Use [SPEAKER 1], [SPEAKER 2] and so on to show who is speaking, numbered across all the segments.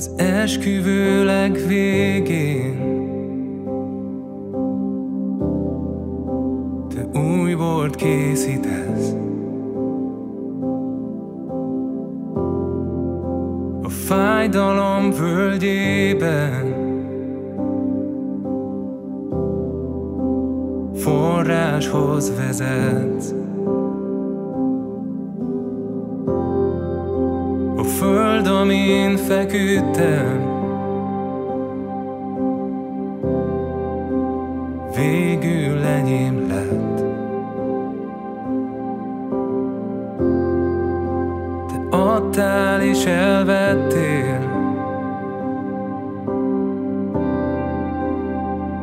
[SPEAKER 1] az esküvő legvégén Te új bort készítesz. A fájdalom völgyében. Forráshoz vezetsz. amin feküdtem. Végül enyém lett. Te adtál és elvettél.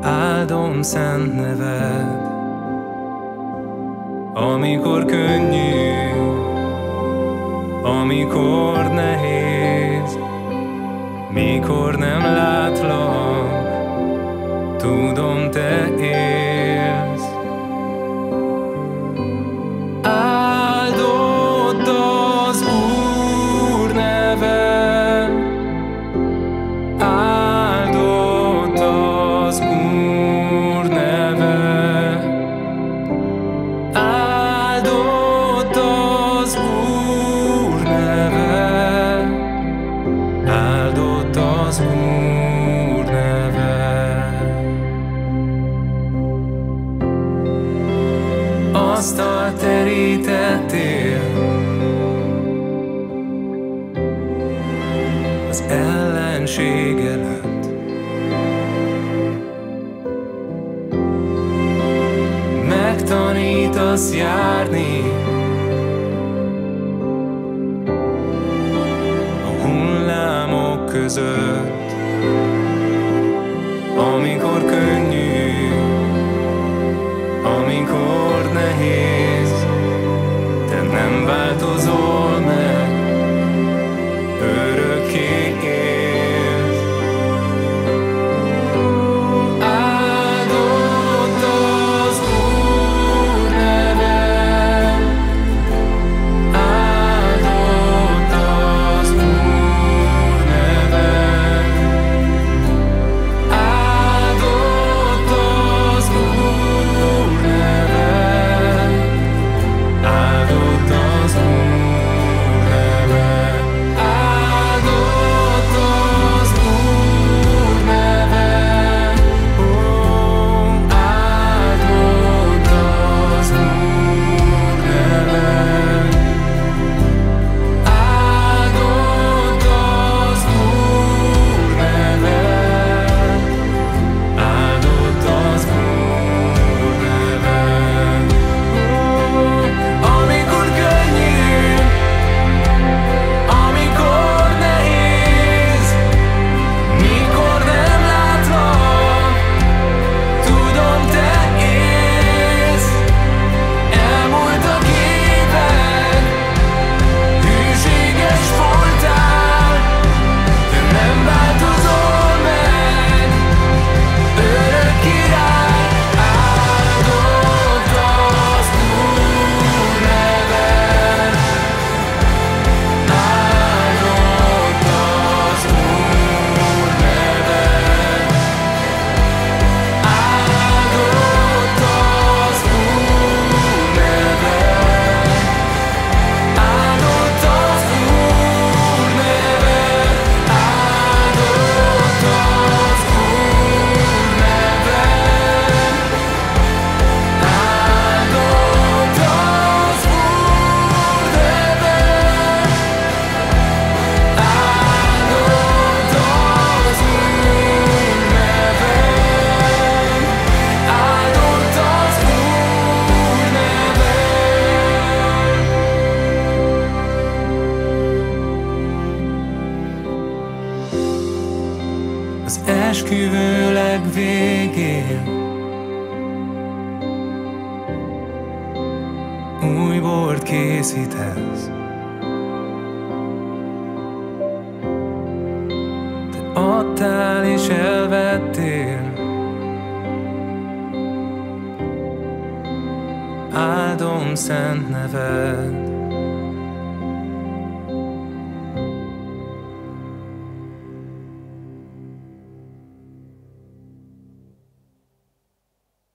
[SPEAKER 1] Áldom szent neved. Amikor könnyű Amikor end. asztal terítettél. Az ellenség előtt. Megtanítasz járni. A hullámok között. Amikor könyv világ végén. Új bort készítesz. Te adtál és elvettél. Áldom szent neved.